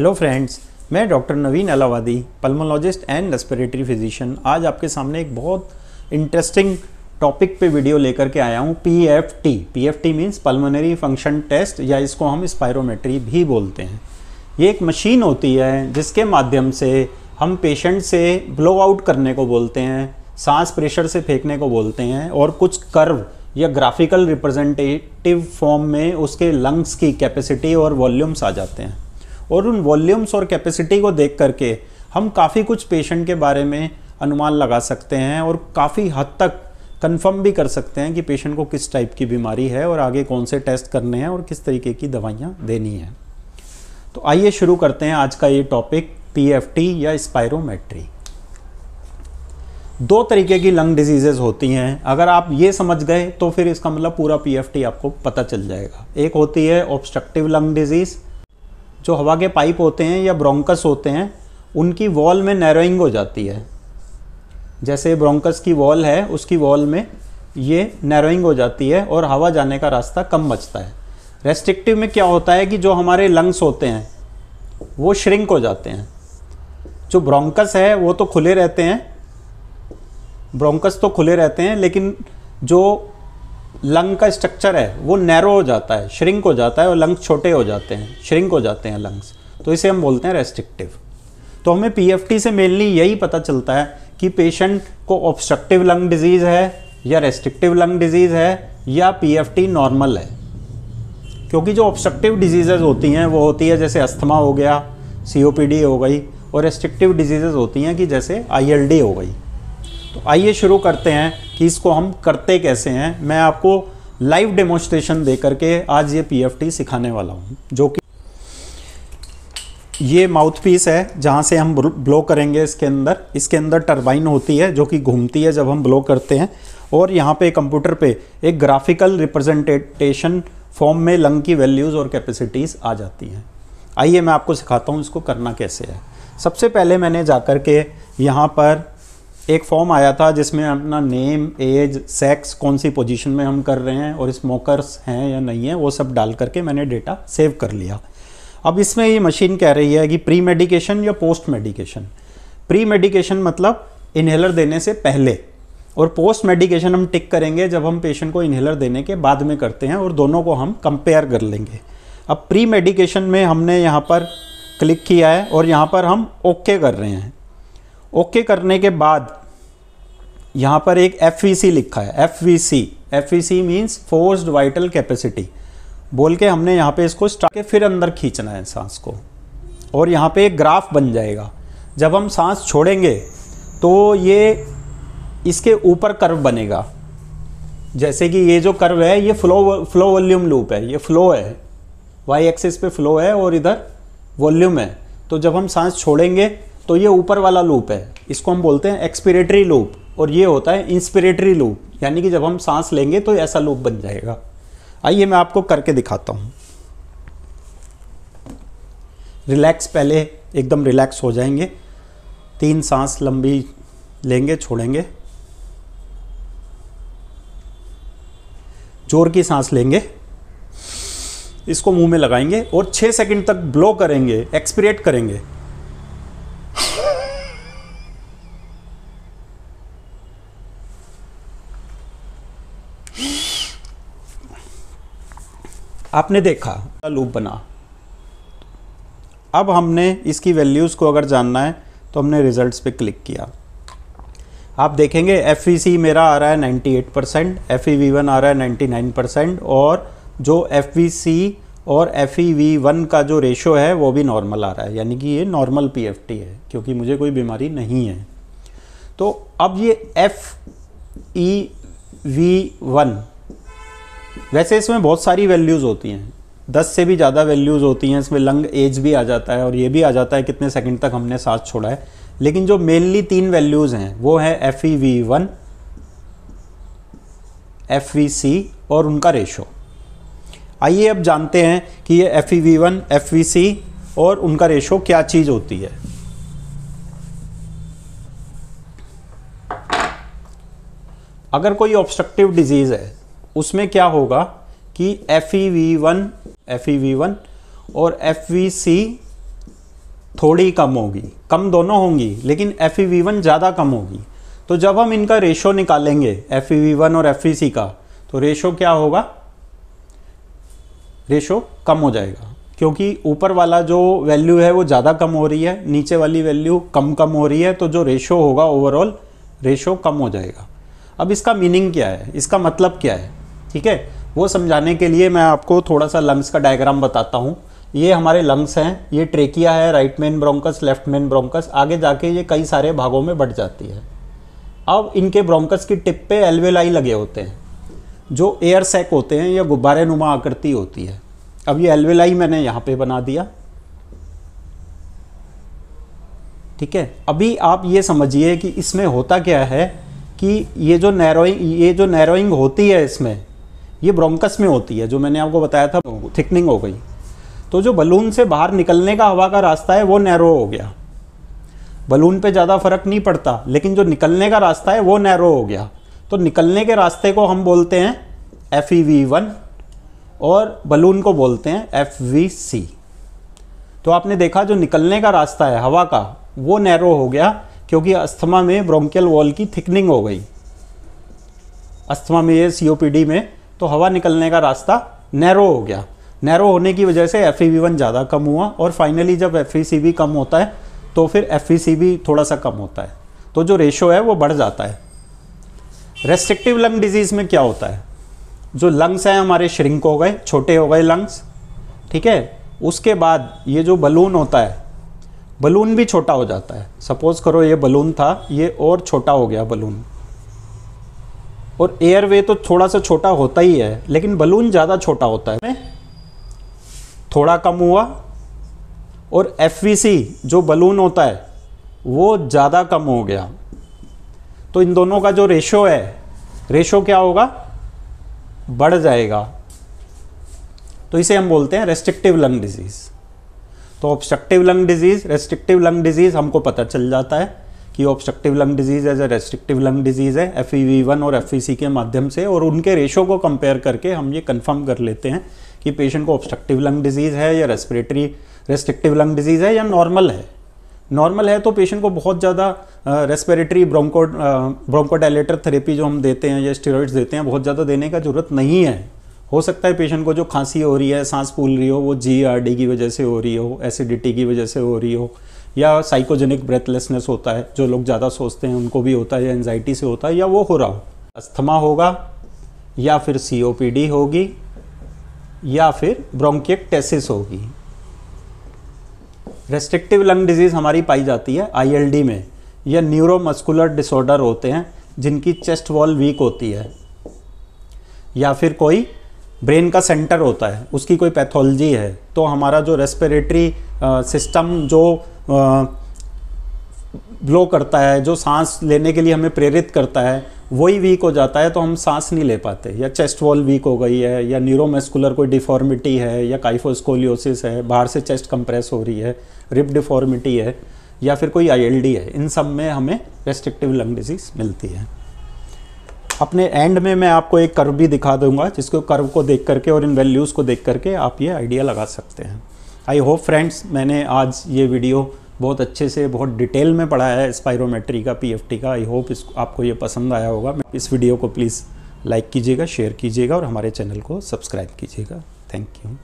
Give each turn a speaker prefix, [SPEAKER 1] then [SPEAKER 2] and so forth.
[SPEAKER 1] Hello friends मैं doctor Naveen Alawadi pulmonologist and respiratory physician आज आपके सामने एक बहुत इंटरेस्टिंग टॉपिक पे वीडियो लेकर के आया हूँ P F T P F T means pulmonary function test या इसको हम स्पायरोमेट्री भी बोलते हैं। ये एक मशीन होती है जिसके माध्यम से हम पेशेंट से ब्लो आउट करने को बोलते हैं, सांस प्रेशर से फेंकने को बोलते हैं और कुछ कर्व या ग्राफिकल रिप्रेजेंटेटिव फॉर्म में उसके लंग्स की कैपेसिटी और वॉल्यूम्स आ जाते हैं। और उन वॉल्यूम्स और कैपेसिटी को देख करके हम काफ़ी कुछ पेशेंट के बारे में अनुमान लगा सकते हैं और काफ़ी हद तक कंफर्म भी कर सकते हैं कि पेशेंट को किस टाइप की बीमारी है और आगे कौन से टेस्ट करने हैं और किस तरीके की दवाइयाँ देनी है। तो आइए शुरू करते हैं आज का ये टॉपिक पीएफटी या स्पायरोमेट्री दो तरीके की लंग डिजीजेज होती हैं। अगर आप ये समझ गए तो फिर इसका मतलब पूरा पीएफटी आपको पता चल जाएगा। एक होती है ऑब्स्ट्रक्टिव लंग डिज़ीज़ जो हवा के पाइप होते हैं या ब्रोंकस होते हैं, उनकी वॉल में नैरोइंग हो जाती है। जैसे ब्रोंकस की वॉल है, उसकी वॉल में ये नैरोइंग हो जाती है और हवा जाने का रास्ता कम बचता है। रेस्ट्रिक्टिव में क्या होता है कि जो हमारे लंग्स होते हैं, वो श्रिंक हो जाते हैं। जो ब्रोंकस है, वो तो खुले रहते हैं, ब्रोंकस तो खुले रहते हैं, लेकिन जो लंग का स्ट्रक्चर है, वो नैरो हो जाता है श्रिंक हो जाता है और लंग्स छोटे हो जाते हैं श्रिंक हो जाते हैं लंग्स तो इसे हम बोलते हैं रेस्ट्रिक्टिव तो हमें पीएफटी से मेनली यही पता चलता है कि पेशेंट को ऑब्स्ट्रक्टिव लंग डिज़ीज़ है या रेस्ट्रिक्टिव लंग डिज़ीज़ है या पीएफटी नॉर्मल है। क्योंकि जो ऑब्स्ट्रक्टिव डिज़ीज़ होती हैं, वो होती है जैसे अस्थमा हो गया सीओपीडी हो गई और रेस्ट्रिक्टिव डिज़ीज़ होती हैं कि जैसे आईएलडी हो गई। तो आइए शुरू करते हैं कि इसको हम करते कैसे हैं। मैं आपको लाइव डेमोस्ट्रेशन दे करके आज ये पीएफटी सिखाने वाला हूँ, जो कि ये माउथ पीस है, जहाँ से हम ब्लो करेंगे इसके अंदर। इसके अंदर टरबाइन होती है, जो कि घूमती है जब हम ब्लो करते हैं। और यहाँ पे कंप्यूटर पे एक ग्राफिकल रिप्रेजेंटेशन फॉर्म में लंग की वैल्यूज़ और कैपेसिटीज़ आ जाती हैं। आइए मैं आपको सिखाता हूँ इसको करना कैसे है। सबसे पहले मैंने जा कर के यहाँ पर एक फॉर्म आया था जिसमें अपना नेम एज सेक्स कौन सी पोजीशन में हम कर रहे हैं और स्मोकर्स हैं या नहीं है, वो सब डाल करके मैंने डेटा सेव कर लिया। अब इसमें ये मशीन कह रही है कि प्री मेडिकेशन या पोस्ट मेडिकेशन प्री मेडिकेशन मतलब इन्हेलर देने से पहले और पोस्ट मेडिकेशन हम टिक करेंगे जब हम पेशेंट को इन्हेलर देने के बाद में करते हैं और दोनों को हम कंपेयर कर लेंगे। अब प्री मेडिकेशन में हमने यहाँ पर क्लिक किया है और यहाँ पर हम ओके okay कर रहे हैं। ओके करने के बाद यहाँ पर एक एफ़ लिखा है F V C F V C means forced vital capacity बोल के हमने यहाँ पे इसको स्टार्ट के फिर अंदर खींचना है सांस को। और यहाँ पे एक ग्राफ बन जाएगा। जब हम सांस छोड़ेंगे तो ये इसके ऊपर कर्व बनेगा। जैसे कि ये जो कर्व है, ये फ्लो फ्लो वॉल्यूम लूप है। ये फ्लो है। वाई एक्सिस पे फ्लो है और इधर वॉल्यूम है। तो जब हम सांस छोड़ेंगे तो ये ऊपर वाला लूप है। इसको हम बोलते हैं एक्सपिरेटरी लूप और ये होता है इंस्पिरेटरी लूप यानी कि जब हम सांस लेंगे तो ऐसा लूप बन जाएगा। आइए मैं आपको करके दिखाता हूँ। रिलैक्स पहले एकदम रिलैक्स हो जाएँगे। तीन सांस लंबी लेंगे, छोड़ेंगे। ज़ोर की सांस लेंगे। इसको मुँह में लगाएँगे और छः सेकंड तक ब्लो करेंगे एक्सपिरेट करेंगे। आपने देखा लूप बना। अब हमने इसकी वैल्यूज़ को अगर जानना है तो हमने रिजल्ट्स पे क्लिक किया। आप देखेंगे एफ़ e मेरा आ रहा है 98 परसेंट एफ़ आ रहा है 99 परसेंट, और जो एफवीसी और एफ़ का जो रेशो है, वो भी नॉर्मल आ रहा है। यानी कि ये नॉर्मल पीएफटी है, क्योंकि मुझे कोई बीमारी नहीं है। तो अब ये एफ़ ई वी वन वैसे इसमें बहुत सारी वैल्यूज़ होती हैं। दस से भी ज़्यादा वैल्यूज़ होती हैं, इसमें लंग एज भी आ जाता है और ये भी आ जाता है कितने सेकंड तक हमने सांस छोड़ा है। लेकिन जो मेनली तीन वैल्यूज़ हैं, वो है F E V one F V C और उनका रेशो आइए अब जानते हैं कि ये F E V one F V C और उनका रेशो क्या चीज़ होती है। अगर कोई ऑब्स्ट्रक्टिव डिज़ीज़ है उसमें क्या होगा कि F E V one F E V one और एफ़ वी सी थोड़ी कम होगी। कम दोनों होंगी, लेकिन एफ़ ई वी वन ज़्यादा कम होगी। तो जब हम इनका रेशो निकालेंगे एफ़ ई वी वन और एफ़ ई सी का तो रेशो क्या होगा? रेशो कम हो जाएगा, क्योंकि ऊपर वाला जो वैल्यू है वो ज़्यादा कम हो रही है, नीचे वाली वैल्यू कम कम हो रही है तो जो रेशो होगा ओवरऑल रेशो कम हो जाएगा। अब इसका मीनिंग क्या है? इसका मतलब क्या है? ठीक है? वो समझाने के लिए मैं आपको थोड़ा सा लंग्स का डायग्राम बताता हूँ। ये हमारे लंग्स हैं, ये ट्रेकिया है right main bronchus left main bronchus आगे जाके ये कई सारे भागों में बढ़ जाती है। अब इनके ब्रोंकस की टिप पे एलवेलाई लगे होते हैं, जो एयर सैक होते हैं या गुब्बारे नुमा आकृति होती है। अब ये एल्वेलाई मैंने यहाँ पे बना दिया। ठीक है? अभी आप ये समझिए कि इसमें होता क्या है कि ये जो नैरोइंग ये जो नैरोइंग होती है इसमें ये ब्रोंकस में होती है, जो मैंने आपको बताया था, थिकनिंग हो गई। तो जो बलून से बाहर निकलने का हवा का रास्ता है, वो नैरो हो गया। बलून पे ज़्यादा फ़र्क नहीं पड़ता, लेकिन जो निकलने का रास्ता है, वो नैरो हो गया। तो निकलने के रास्ते को हम बोलते हैं एफ़ ई वी वन और बलून को बोलते हैं एफ़ वी सी तो आपने देखा जो निकलने का रास्ता है, हवा का, वो नैरो हो गया, क्योंकि अस्थमा में ब्रोंकियल वॉल की थिकनिंग हो गई। अस्थमा में ये सी में तो हवा निकलने का रास्ता नैरो हो गया। नैरो होने की वजह से एफ़ वन ज़्यादा कम हुआ और फाइनली जब एफ़ भी कम होता है तो फिर एफ़ भी थोड़ा सा कम होता है। तो जो रेशो है वो बढ़ जाता है। रेस्ट्रिक्टिव लंग डिज़ीज़ में क्या होता है? जो लंग्स हैं हमारे श्रिंक हो गए, छोटे हो गए लंग्स ठीक है? उसके बाद ये जो बलून होता है बलून भी छोटा हो जाता है। सपोज़ करो ये बलून था, ये और छोटा हो गया बलून और एयरवे तो थोड़ा सा छोटा होता ही है, लेकिन बलून ज़्यादा छोटा होता है। थोड़ा कम हुआ और एफवीसी जो बलून होता है, वो ज़्यादा कम हो गया। तो इन दोनों का जो रेशो है रेशो क्या होगा? बढ़ जाएगा। तो इसे हम बोलते हैं रेस्ट्रिक्टिव लंग डिज़ीज़ तो obstructive lung disease restrictive lung disease हमको पता चल जाता है। कि obstructive lung disease as a restrictive lung disease है एफ़ वन और एफईसी के माध्यम से, और उनके रेशो को कंपेयर करके हम ये कंफर्म कर लेते हैं कि पेशेंट को ऑब्स्ट्रक्टिव लंग डिज़ीज़ है या रेस्पिरेटरी रेस्ट्रिक्टिव लंग डिज़ीज़ है या नॉर्मल है। नॉर्मल है तो पेशेंट को बहुत ज़्यादा रेस्पिरेटरी ब्रोंको ब्रोंकोडाइलेटर थेरेपी जो हम देते हैं या स्टेरॉइड्स देते हैं, बहुत ज़्यादा देने का ज़रूरत नहीं है। हो सकता है पेशेंट को जो खांसी हो रही है, सांस फूल रही हो, वो जी आर डी की वजह से हो रही हो एसिडिटी की वजह से हो रही हो या साइकोजेनिक ब्रेथलेसनेस होता है, जो लोग ज़्यादा सोचते हैं, उनको भी होता है, या एनजाइटी से होता है, या वो हो रहा हो। अस्थमा होगा, या फिर सीओपीडी होगी, या फिर ब्रोंकियक होगी। रेस्ट्रिक्टिव लंग डिज़ीज़ हमारी पाई जाती है आईएलडी में। या न्यूरोमस्कुलर डिसऑर्डर होते हैं, जिनकी चेस्ट वॉल वीक होती है। या फिर कोई ब्रेन का सेंटर होता है, उसकी कोई पैथोलॉजी है तो हमारा जो रेस्पिरेटरी सिस्टम जो ब्लो करता है, जो सांस लेने के लिए हमें प्रेरित करता है, वही वीक हो जाता है तो हम सांस नहीं ले पाते। या चेस्ट वॉल वीक हो गई है, या न्यूरोमेस्कुलर कोई डिफॉर्मिटी है, या काइफोस्कोलियोसिस है, बाहर से चेस्ट कंप्रेस हो रही है रिप डिफॉर्मिटी है, या फिर कोई आईएलडी है, इन सब में हमें रेस्ट्रिक्टिव लंग डिज़ीज़ मिलती है। अपने एंड में मैं आपको एक कर्व भी दिखा दूँगा, जिसको कर्व को देख करके और इन वैल्यूज़ को देख करके आप ये आइडिया लगा सकते हैं। आई होप फ्रेंड्स मैंने आज ये वीडियो बहुत अच्छे से, बहुत डिटेल में पढ़ाया है स्पायरोमेट्री का पीएफटी का। आई होप इस आपको ये पसंद आया होगा। इस वीडियो को प्लीज़ लाइक कीजिएगा शेयर कीजिएगा और हमारे चैनल को सब्सक्राइब कीजिएगा। Thank you